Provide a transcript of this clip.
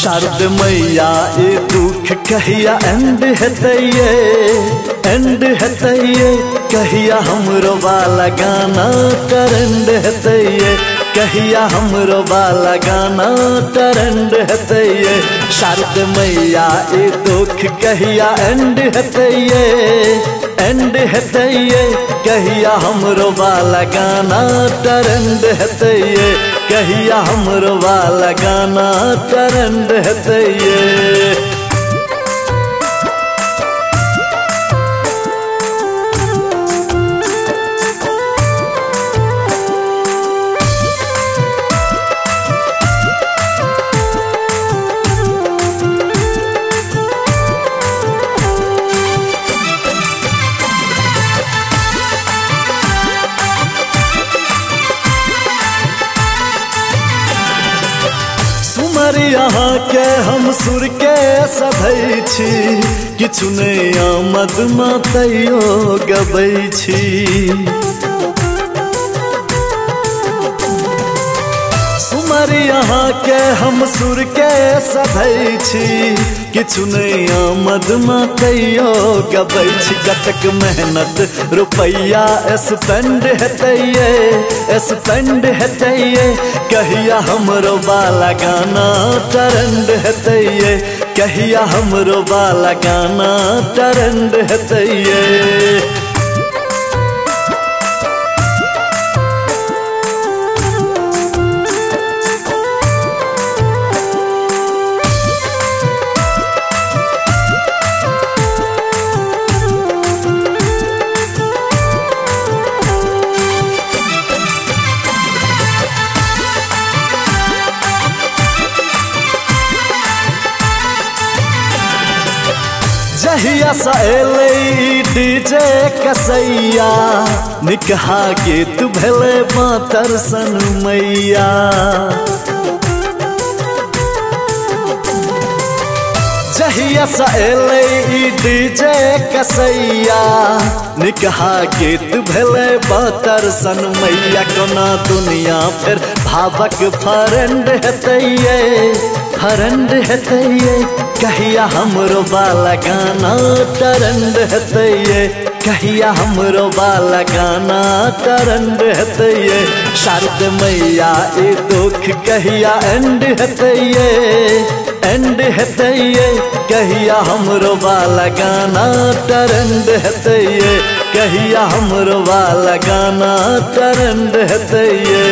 शारद मैया, ये दुख कहिया एंड हेतैये एंड हेतैये कहिया हमरो वाला गाना करंड हेतैये कहिया हमरो वाला गाना ट्रेंड हेतैये। शारद मैया ये दुख कहिया एंड हेतैये। एंड हेतैये। कहिया हमरो वाला गाना ट्रेंड हेतैये। कहिया हमरो वाला गाना ट्रेंड हेतैये। सुमर यहाँ के हम सुर के सधै छी। किछु नहि आमद तैयो गबै छी। सुमर यहाँ के हम सुर के सधै छी। किछु कतक मेहनत। रुपैया स्पेंड हेतैये स्पेंड हेतैये। कहिया हमरो वाला गाना ट्रेंड हेतैये, कहिया हमरो वाला गाना ट्रेंड हेतैये। जहिया सहेले डीजे कसैया निकहा गीत भेले मातर सन मैया। जहिया सा एलै डीजे कसैया निकहा गीत भेले बातर सन मैया कोना दुनिया फिर भावक फरेंड हेतैये फरेंड हेतैये। कहिया हमरो वाला गाना ट्रेंड हेतैये, कहिया हमरो वाला गाना ट्रेंड हेतैये। शारद मैया ए दुख कहिया एंड हेतैये। एंड है कहिया हमरो वाला गाना ट्रेंड है कहिया हमरो वाला गाना ट्रेंड हेतैये